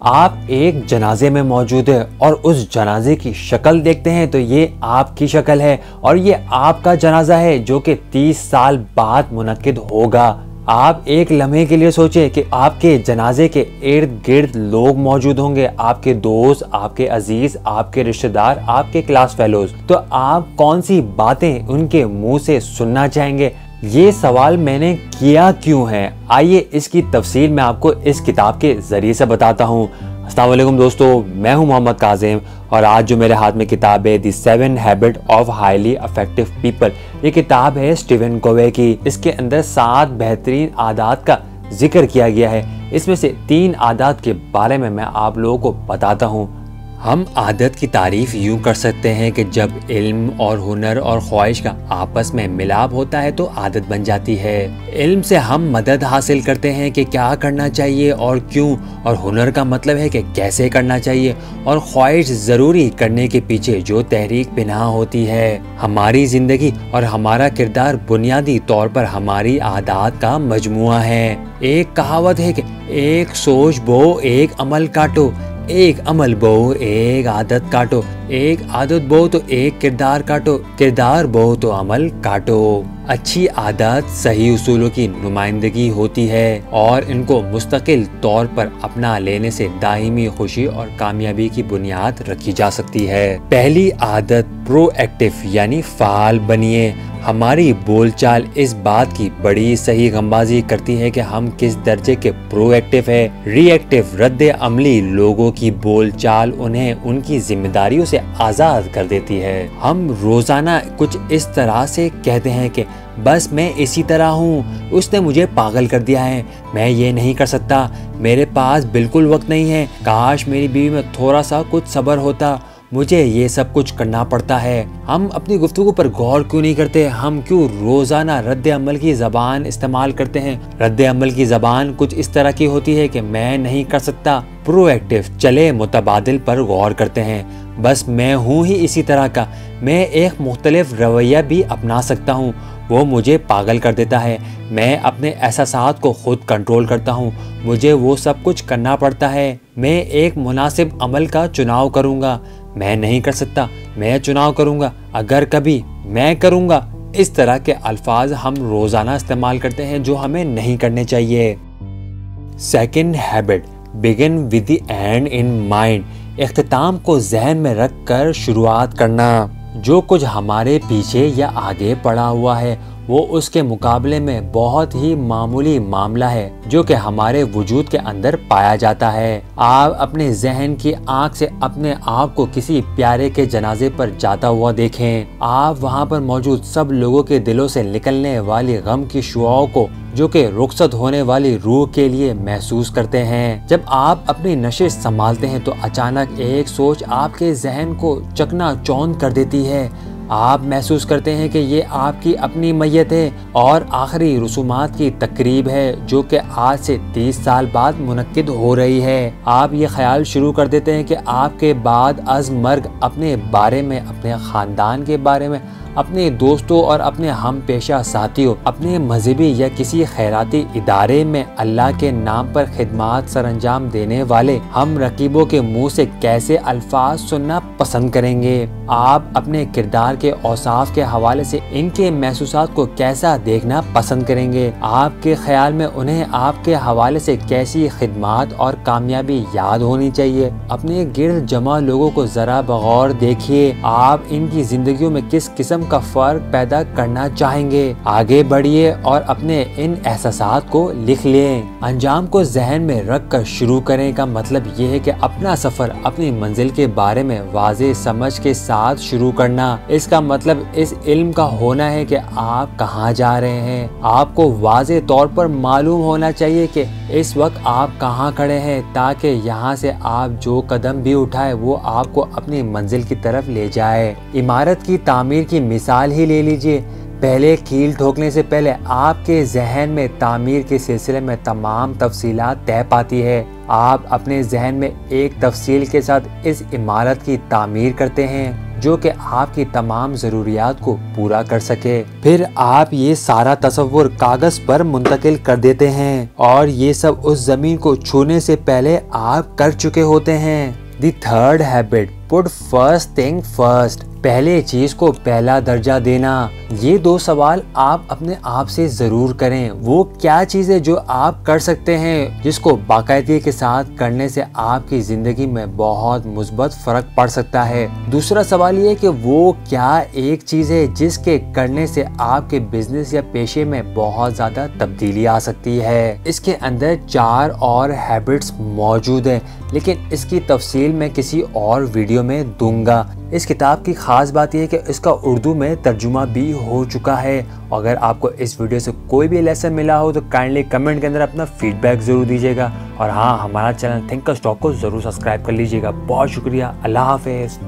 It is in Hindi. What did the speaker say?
आप एक जनाजे में मौजूद है और उस जनाजे की शक्ल देखते हैं तो ये आपकी शक्ल है और ये आपका जनाजा है जो कि 30 साल बाद मुनद होगा। आप एक लम्हे के लिए सोचें कि आपके जनाजे के इर्द गिर्द लोग मौजूद होंगे, आपके दोस्त, आपके अज़ीज़, आपके रिश्तेदार, आपके क्लास फेलोज तो आप कौन सी बातें उनके मुँह से सुनना चाहेंगे? ये सवाल मैंने किया क्यों है? आइए इसकी तफसील मैं आपको इस किताब के ज़रिए से बताता हूँ। असलम दोस्तों, मैं हूँ मोहम्मद काजिम और आज जो मेरे हाथ में किताब है the seven habit of highly effective people ये किताब है स्टीवन कोवे की। इसके अंदर सात बेहतरीन आदात का ज़िक्र किया गया है। इसमें से तीन आदात के बारे में मैं आप लोगों को बताता हूँ। हम आदत की तारीफ़ यूँ कर सकते हैं कि जब इल्म और हुनर और ख्वाहिश का आपस में मिलाप होता है तो आदत बन जाती है। इल्म से हम मदद हासिल करते हैं कि क्या करना चाहिए और क्यों, और हुनर का मतलब है कि कैसे करना चाहिए, और ख्वाहिश ज़रूरी करने के पीछे जो तहरीक पिना होती है। हमारी ज़िंदगी और हमारा किरदार बुनियादी तौर पर हमारी आदात का मजमु है। एक कहावत है कि एक सोच बो, एक अमल काटो। एक अमल बो एक आदत काटो। एक आदत बो तो एक किरदार काटो। किरदार बो तो अमल काटो। अच्छी आदत सही उसूलों की नुमाइंदगी होती है और इनको मुस्तकिल तौर पर अपना लेने से दायमी खुशी और कामयाबी की बुनियाद रखी जा सकती है। पहली आदत प्रोएक्टिव यानी फाल बनिए। हमारी बोलचाल इस बात की बड़ी सही गमबाजी करती है कि हम किस दर्जे के प्रोएक्टिव है रिएक्टिव रद्द अमली लोगों की बोलचाल उन्हें उनकी जिम्मेदारियों से आज़ाद कर देती है। हम रोज़ाना कुछ इस तरह से कहते हैं कि, बस मैं इसी तरह हूँ, उसने मुझे पागल कर दिया है, मैं ये नहीं कर सकता, मेरे पास बिल्कुल वक्त नहीं है, काश मेरी बीवी में थोड़ा सा कुछ सब्र होता मुझे ये सब कुछ करना पड़ता है। हम अपनी गुफ्तु पर गौर क्यों नहीं करते? हम क्यों रोज़ाना रद्द अमल की जबान इस्तेमाल करते हैं? रद्द अमल की जबान कुछ इस तरह की होती है कि मैं नहीं कर सकता। प्रोएक्टिव, चले, मुतबादल पर गौर करते हैं। बस मैं हूँ ही इसी तरह का। मैं एक मुख्तलिफ़ रवैया भी अपना सकता हूँ। वो मुझे पागल कर देता है। मैं अपने एहसास को खुद कंट्रोल करता हूँ। मुझे वो सब कुछ करना पड़ता है। मैं एक मुनासिब अमल का चुनाव करूँगा। मैं नहीं कर सकता, मैं चुनाव करूँगा, अगर कभी मैं करूँगा। इस तरह के अल्फाज हम रोज़ाना इस्तेमाल करते हैं जो हमें नहीं करने चाहिए। Second habit begin with the end in mind अख्ताम को जहन में रख कर शुरुआत करना। जो कुछ हमारे पीछे या आगे पड़ा हुआ है वो उसके मुकाबले में बहुत ही मामूली मामला है, जो कि हमारे वजूद के अंदर पाया जाता है। आप अपने जहन की आँख से अपने आप को किसी प्यारे के जनाजे पर जाता हुआ देखें। आप वहाँ पर मौजूद सब लोगों के दिलों से निकलने वाली गम की शुआओं को, जो कि रुखसत होने वाली रूह के लिए महसूस करते हैं। जब आप अपनी नशे संभालते हैं तो अचानक एक सोच आपके जहन को चकना चौंध कर देती है। आप महसूस करते हैं कि ये आपकी अपनी मैयत है और आखिरी रसूमात की तकरीब है, जो कि आज से 30 साल बाद मुनद हो रही है। आप ये ख्याल शुरू कर देते हैं कि आपके बाद अज मर्ग अपने बारे में, अपने ख़ानदान के बारे में अपने दोस्तों और अपने हम पेशा साथियों, अपने मजहबी या किसी खैराती इदारे में अल्लाह के नाम पर खिदमत सर अंजाम देने वाले हम रकीबों के मुँह से कैसे अल्फाज सुनना पसंद करेंगे? आप अपने किरदार के औसाफ के हवाले से इनके महसूस को कैसा देखना पसंद करेंगे? आपके ख्याल में उन्हें आपके हवाले से कैसी खिदमत और कामयाबी याद होनी चाहिए? अपने गिरद जमा लोगों को जरा बगौर देखिए, आप इनकी जिंदगियों में किस किस्म का फ़र्क पैदा करना चाहेंगे। आगे बढ़िए और अपने इन एहसास को लिख लें। अंजाम को जहन में रख कर शुरू करें का मतलब ये है कि अपना सफ़र अपनी मंजिल के बारे में वाजे समझ के साथ शुरू करना। इसका मतलब इस इल्म का होना है कि आप कहाँ जा रहे हैं। आपको वाजे तौर पर मालूम होना चाहिए कि इस वक्त आप कहाँ खड़े हैं, ताकि यहाँ से आप जो कदम भी उठाए, वो आपको अपनी मंजिल की तरफ़ ले जाए। इमारत की तामीर की मिसाल ही ले लीजिए। पहले कील ठोकने से पहले आपके जहन में तामीर के सिलसिले में तमाम तफसीलात तय पाती है। आप अपने जहन में एक तफसील के साथ इस इमारत की तामीर करते हैं, जो कि आपकी तमाम ज़रूरियात को पूरा कर सके। फिर आप ये सारा तस्वुर कागज़ पर मुंतकिल कर देते हैं और ये सब उस ज़मीन को छूने से पहले आप कर चुके होते हैं। The third habit put first thing first पहले चीज़ को पहला दर्जा देना। ये दो सवाल आप अपने आप से ज़रूर करें। वो क्या चीज़ है जो आप कर सकते हैं, जिसको बाकायदगी के साथ करने से आपकी ज़िंदगी में बहुत मुस्बत फ़र्क पड़ सकता है। दूसरा सवाल ये कि वो क्या एक चीज़ है जिसके करने से आपके बिज़नेस या पेशे में बहुत ज़्यादा तब्दीली आ सकती है। इसके अंदर चार और हैबिट्स मौजूद है, लेकिन इसकी तफसील मैं किसी और वीडियो में दूँगा। इस किताब की ख़ास बात यह है कि इसका उर्दू में तर्जुमा भी हो चुका है। अगर आपको इस वीडियो से कोई भी लेसन मिला हो तो काइंडली कमेंट के अंदर अपना फीडबैक ज़रूर दीजिएगा। और हाँ हमारा चैनल थिंक स्टॉक को ज़रूर सब्सक्राइब कर लीजिएगा। बहुत शुक्रिया। अल्लाह हाफिज़।